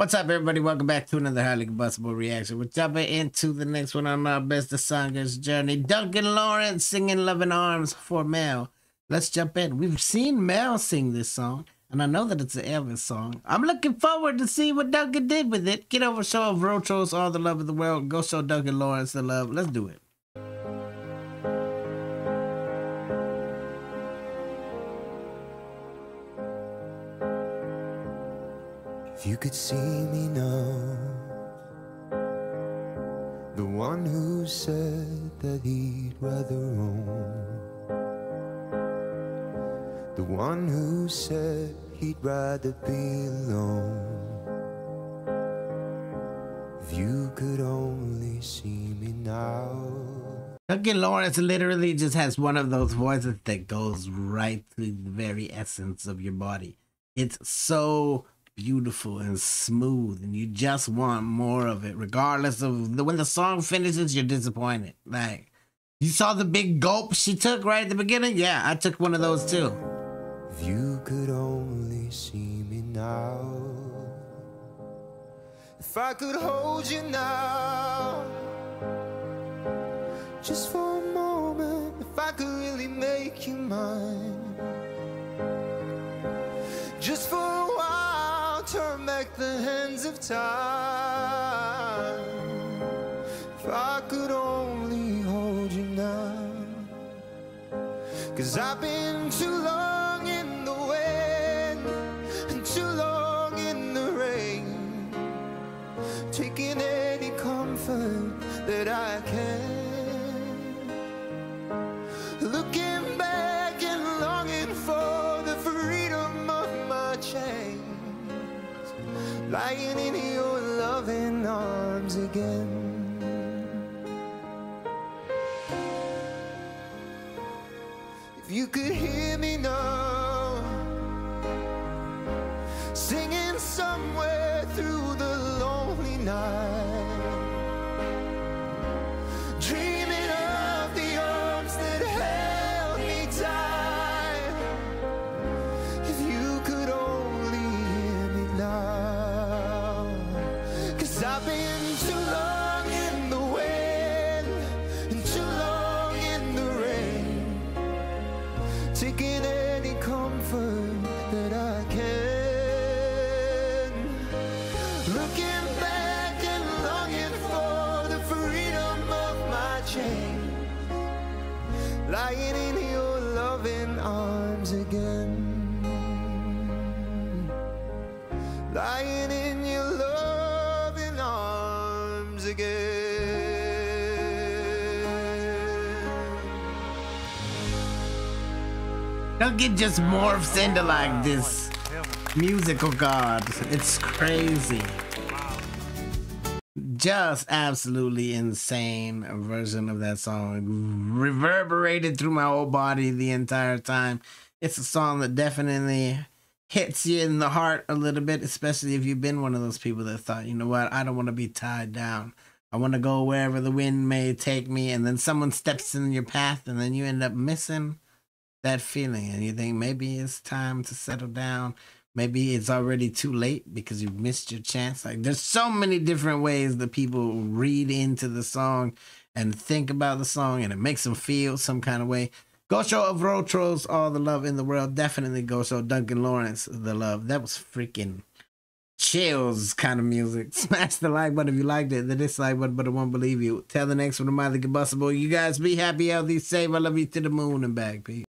What's up, everybody? Welcome back to another highly combustible reaction. We're jumping into the next one on our Beste Zangers journey. Duncan Laurence singing "Loving Arms" for Mel. Let's jump in. We've seen Mel sing this song, and I know that it's an Elvis song. I'm looking forward to see what Duncan did with it. Get over, show AVROTROS, all the love of the world. Go show Duncan Laurence the love. Let's do it. If you could see me now, the one who said that he'd rather own, the one who said he'd rather be alone. If you could only see me now. Duncan Laurence literally just has one of those voices that goes right to the very essence of your body. It's so beautiful and smooth, and you just want more of it, regardless of the when the song finishes, you're disappointed. Like you saw the big gulp she took right at the beginning. Yeah, I took one of those too. If you could only see me now. If I could hold you now. Just for a moment, if I could really make you mine. Just for back the hands of time. If I could only hold you now. Cause I've been too long in the wind and too long in the rain, taking any comfort that I can. Lying in your loving arms again. If you could hear me now, singing somewhere through the lonely night, taking any comfort that I can. Looking back and longing for the freedom of my chains, lying in your loving arms again. Lying in your Duncan just morphs into like this musical god. It's crazy. Just absolutely insane version of that song. Reverberated through my whole body the entire time. It's a song that definitely hits you in the heart a little bit, especially if you've been one of those people that thought, you know what, I don't want to be tied down. I want to go wherever the wind may take me, and then someone steps in your path, and then you end up missing that feeling and you think maybe it's time to settle down. Maybe it's already too late because you missed your chance. Like there's so many different ways that people read into the song and think about the song and it makes them feel some kind of way. Go show AVROTROS all the love in the world definitely go show. Duncan Laurence the love. That was freaking chills kind of music. Smash the like button if you liked it the dislike button but i won't believe you. Tell the next one to mildly combustible you guys be happy healthy safe. I love you to the moon and back. Peace